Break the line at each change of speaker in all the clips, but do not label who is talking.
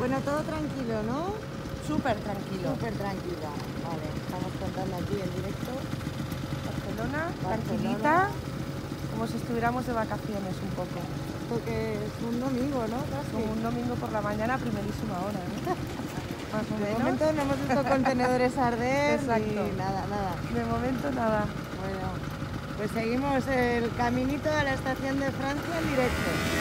Bueno, todo tranquilo, ¿no?
Súper tranquilo.
Súper tranquila. Vale, estamos contando aquí en directo.
Barcelona,
Barcelona.
tranquilita, como si estuviéramos de vacaciones un poco.
Esto que es un domingo, ¿no? Casi.
Como un domingo por la mañana, primerísima hora, ¿eh? Más o
De momento no hemos visto contenedores arder
Exacto.
ni nada, nada.
De momento nada.
Bueno, pues seguimos el caminito a la estación de Francia en directo.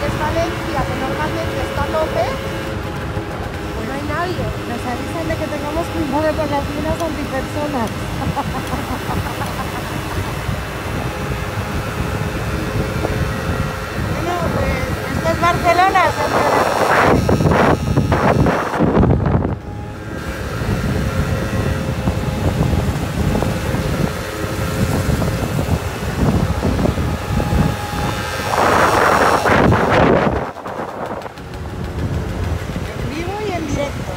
Que es Valencia, que normalmente está a tope, pues no hay nadie.
Nos avisan de que tengamos cuidado con las minas antipersonas. bueno, pues esto es Barcelona, señores. En vivo y en directo.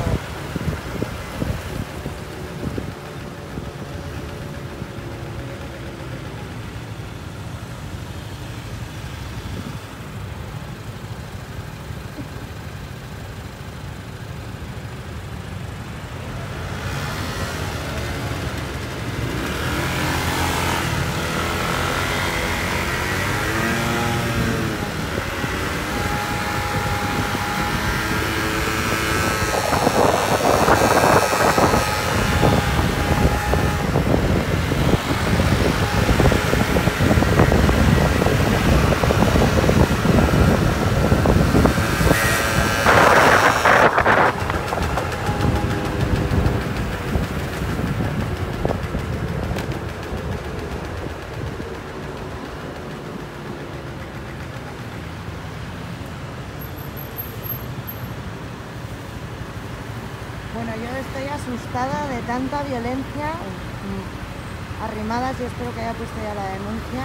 Bueno, yo estoy asustada de tanta violencia. Mm, Arrimadas y espero que haya puesto ya la denuncia.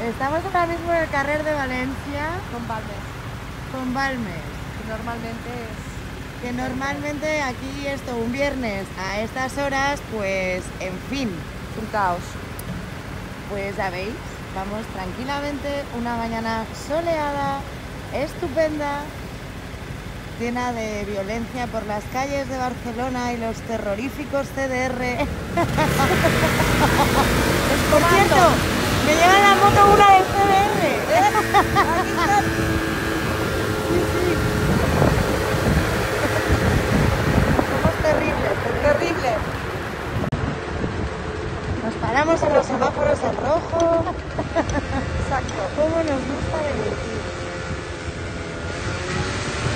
Estamos ahora mismo en el carrer de Valencia
Con Balmes,
con Balmes.
que normalmente es
Que normalmente aquí esto, un viernes a estas horas, pues en fin,
un caos.
pues ya veis, vamos tranquilamente, una mañana soleada, estupenda, llena de violencia por las calles de Barcelona y los terroríficos CDR. por cierto, me lleva la moto una del CDR. Somos terribles,
Terrible.
Nos paramos en los semáforos en rojo.
Exacto.
¿Cómo nos gusta divertir?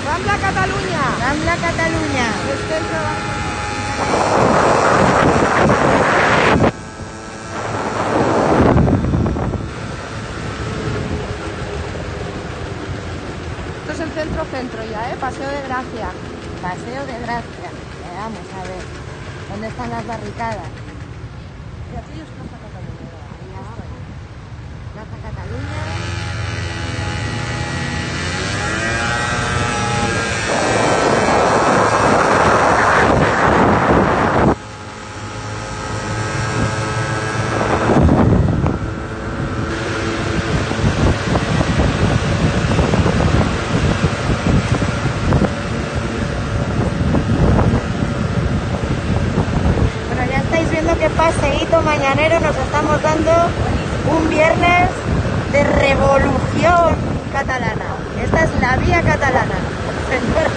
Rambla Cataluña.
Rambla Cataluña.
Centro Esto es el centro-centro ya, ¿eh? Paseo de Gracia.
Paseo de Gracia. Veamos a ver. ¿Dónde están las barricadas?
Y aquí es Plaza Cataluña.
Ahí abajo. Plaza Cataluña. Bueno, ya estáis viendo qué paseíto mañanero nos estamos dando un viernes de revolución catalana. Esta es la vía catalana, señores.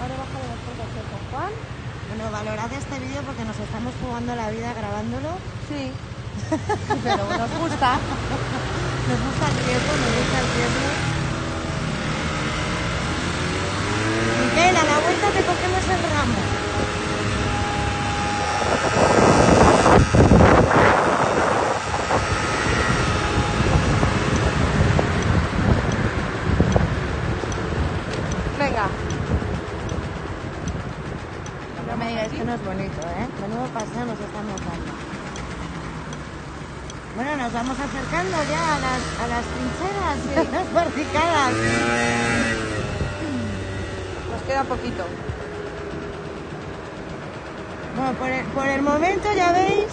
Ahora baja de las puertas de San Juan.
Bueno, valorad este vídeo porque nos estamos jugando la vida grabándolo.
Sí. Pero nos gusta.
Nos gusta el riesgo, nos gusta el riesgo. Miguel, a la vuelta te cogemos el ramo.
Venga.
No me digáis que no es bonito, ¿eh? Menudo paseo nos estamos dando. Bueno, nos vamos acercando ya a las, a las trincheras y a las barricadas.
Nos queda poquito.
Bueno, por el, por el momento ya veis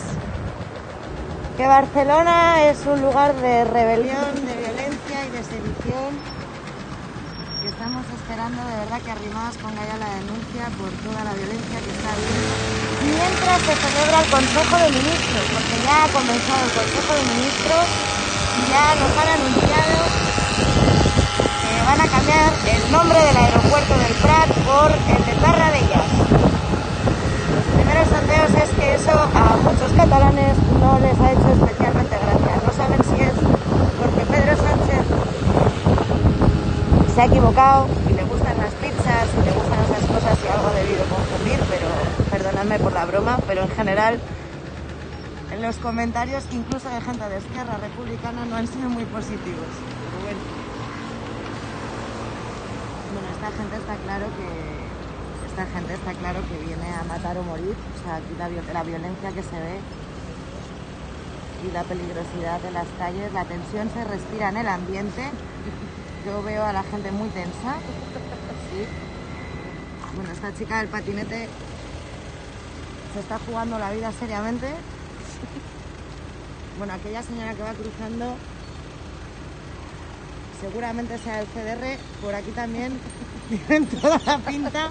que Barcelona es un lugar de rebelión, de violencia y de sedición. Esperando de verdad que Arrimadas ponga ya la denuncia por toda la violencia que está habiendo. Mientras se celebra el Consejo de Ministros, porque ya ha comenzado el Consejo de Ministros y ya nos han anunciado que van a cambiar el nombre del aeropuerto del Prat por el de Tarradellas. Los primeros sondeos es que eso a muchos catalanes no les ha hecho especialmente gracia. No saben si es porque Pedro Sánchez se ha equivocado y le gustan las pizzas y le gustan esas cosas y algo ha debido confundir, pero perdonadme por la broma, pero en general en los comentarios incluso de gente de Esquerra Republicana no han sido muy positivos. Pero bueno. Bueno, esta gente está claro que esta gente está claro que viene a matar o morir. O sea, aquí la, la violencia que se ve y la peligrosidad de las calles, la tensión se respira en el ambiente. Yo veo a la gente muy tensa. Sí. Bueno, esta chica del patinete se está jugando la vida seriamente. Bueno, aquella señora que va cruzando seguramente sea el CDR. Por aquí también tienen toda la pinta.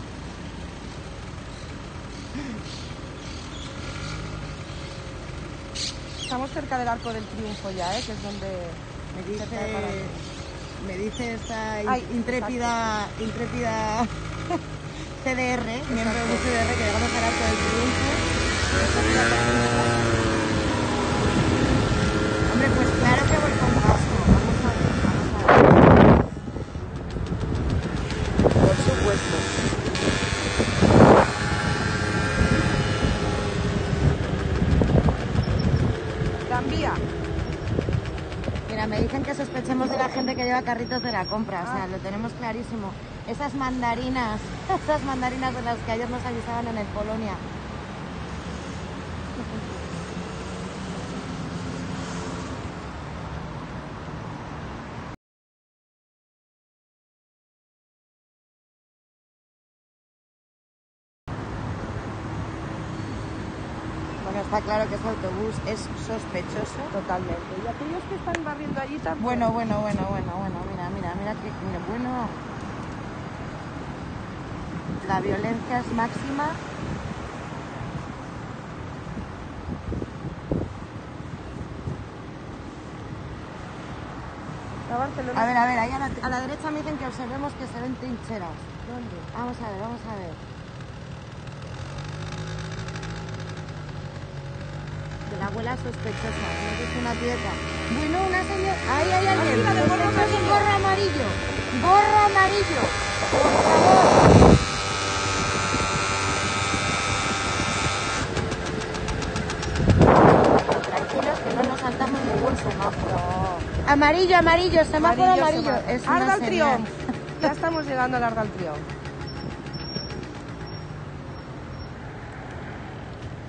Estamos cerca del Arco del Triunfo ya, ¿eh? Que es donde...
Me dice. Me dice esta in-
Ay,
intrépida, intrépida CDR, miembro del CDR, que llegamos al Arco del Triunfo. Hombre, pues claro que voy con casco. Vamos a ver, vamos a ver.
Por supuesto. Tranvía.
Mira, me dicen que sospechemos de la gente que lleva carritos de la compra, o sea, lo tenemos clarísimo. Esas mandarinas, esas mandarinas de las que ayer nos avisaban en el Polonia. Bueno, está claro que ese autobús es sospechoso.
Totalmente. Y aquellos que están barriendo allí también.
Bueno, bueno, bueno, bueno, bueno, mira, mira, mira que mira, bueno. La violencia es máxima. A ver, a ver, ahí a la, a la derecha me dicen que observemos que se ven trincheras.
¿Dónde?
Vamos a ver, vamos a ver. La abuela sospechosa, no es una tieta. Bueno, una señora. Ahí hay alguien. Sospechoso,
amarillo.
gorro amarillo. Gorro amarillo. Por favor. Tranquilos que no nos saltamos ningún semáforo. Amarillo, amarillo, semáforo amarillo. Es una
Arda al
señal.
Triomf. Ya estamos llegando al Arda al Triomf.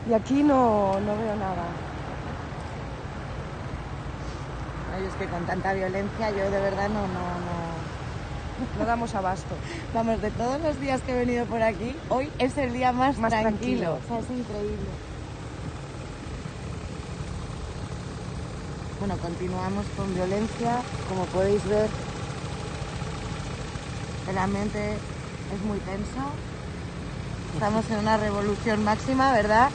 Y aquí no, no veo nada.
Ay, es que con tanta violencia yo de verdad no, no, no.
No damos abasto.
Vamos, de todos los días que he venido por aquí, hoy es el día más,
Más
tranquilo.
tranquilo.
O sea, es increíble. Bueno, continuamos con violencia. Como podéis ver, el ambiente es muy tenso. Estamos en una revolución máxima, ¿verdad?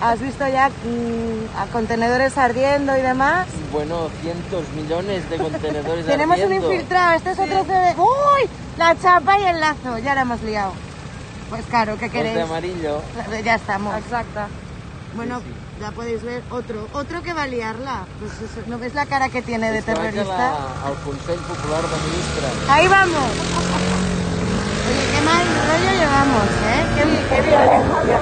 ¿Has visto ya mm, a contenedores ardiendo y demás?
Bueno, cientos, millones de contenedores
Tenemos un
ardiendo.
infiltrado, este es otro CD. ¡Uy! La chapa y el lazo, ya la hemos liado. Pues claro, ¿qué
Los de
queréis?
amarillo.
Ya estamos.
Exacta.
Bueno,
sí.
ya podéis ver otro, otro que va a liarla. Pues eso, ¿No ves la cara que tiene de terrorista?
la- al Consell Popular de Ministres.
Ahí vamos. Oye, qué mal rollo llevamos,
Maybe I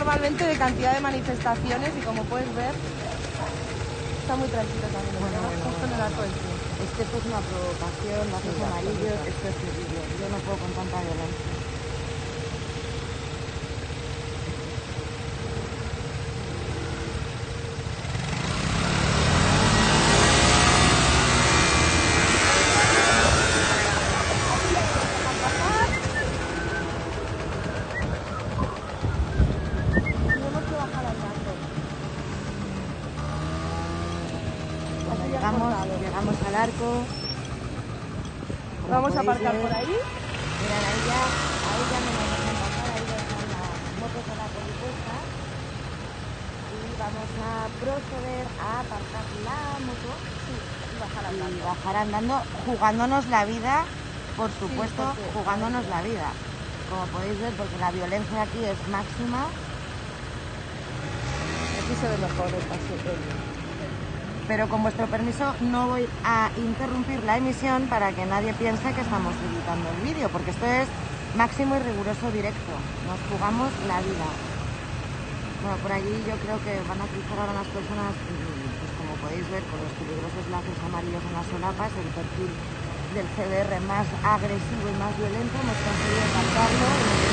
normalmente de cantidad de manifestaciones y como puedes ver, está muy tranquilo también.
Bueno, bueno,
Justo en el arco del triunfo.
Es que esto es una provocación, lazos amarillos, esto es terrible. Yo no puedo con tanta violencia.
Tenemos que bajar al arco.
Cuando
Así ya
llegamos, llegamos al arco.
Vamos a aparcar
ver,
por ahí.
Mirad, ahí ya, ahí ya no nos dejan pasar, ahí ya están las motos de la polipuesta. Y vamos a proceder a aparcar la moto
Y bajar al
y bajar andando, jugándonos la vida, por supuesto,
porque-
jugándonos la vida. Como podéis ver, porque la violencia aquí es máxima.
Aquí se ve mejor el paseo.
Pero con vuestro permiso no voy a interrumpir la emisión para que nadie piense que estamos editando el vídeo, porque esto es máximo y riguroso directo. Nos jugamos la vida. Bueno, por allí yo creo que van a cruzar ahora unas personas, pues como podéis ver, con los peligrosos lazos amarillos en las solapas, el perfil del CDR más agresivo y más violento. Hemos conseguido captarlo en.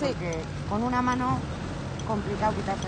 Sí.
Porque con una mano complicado casco.